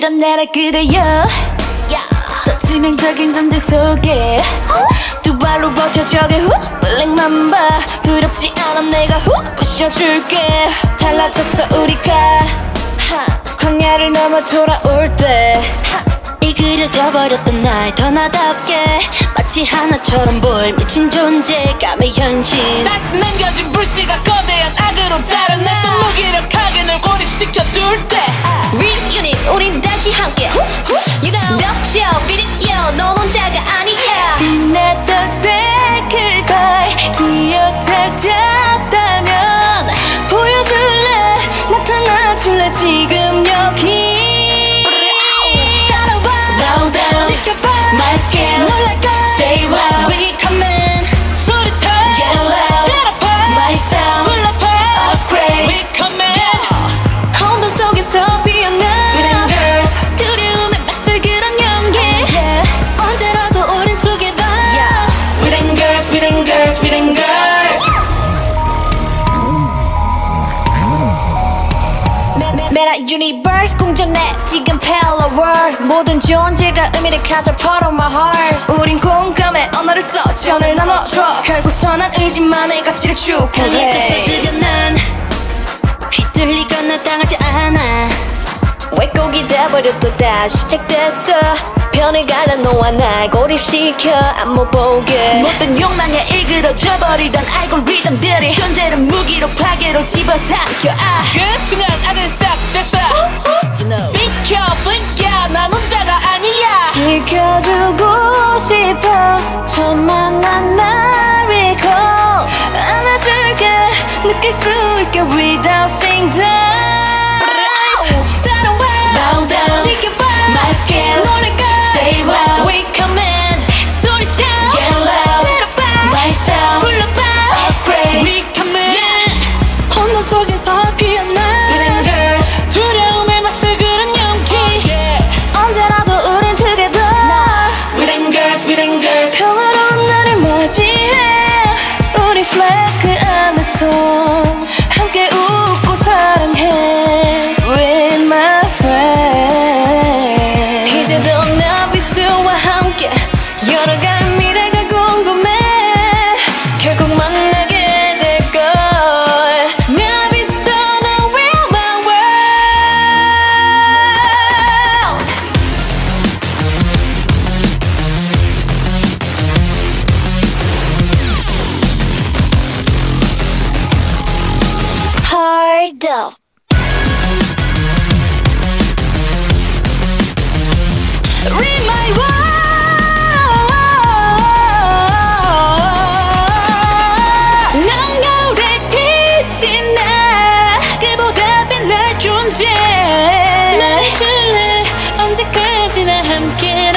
난 나라 그래요. 더 치명적인 존재 속에 두 발로 버텨 저게 후 블랙맘바 두렵지 않아 내가 후 부셔줄게. 달라졌어 우리가. 광야를 넘어 돌아올 때 이 그려져 버렸던 날더 나답게 마치 하나처럼 보일 미친 존재감의 현실. 다시 남겨진 불씨가 거대한 악으로 자라나서 무기력하게 널 고립시켜 둘때. Reunit 우린 다시 메라 유니버스 공존해. 지금 펠러 월 모든 존재가 의미를 가져 part of my heart. 우린 공감의 언어를 써. 전을 나눠줘. 결국 선한 의지만의 가치를 추구해. 뜨겨 난 휘둘리거나 당하지 않아. 왜곡이 돼버려 또 다시 시작됐어. 편을 갈라 너와 날 고립시켜. 안 못 보게 못된 욕망에 일그러져 버리던 알고리즘들이 존재를 무기로 파괴로 집어삼켜. 아. 악은 시작됐어 you know. 비켜 flink야 난 혼자가 아니야. 지켜주고 싶어. 처음 만난 날 recall 안아줄게. 느낄 수 있게 without saying soul Read my world 난 거울에 빛이 나 그보다 빛날 존재. 말 틀래? 언제까지나 함께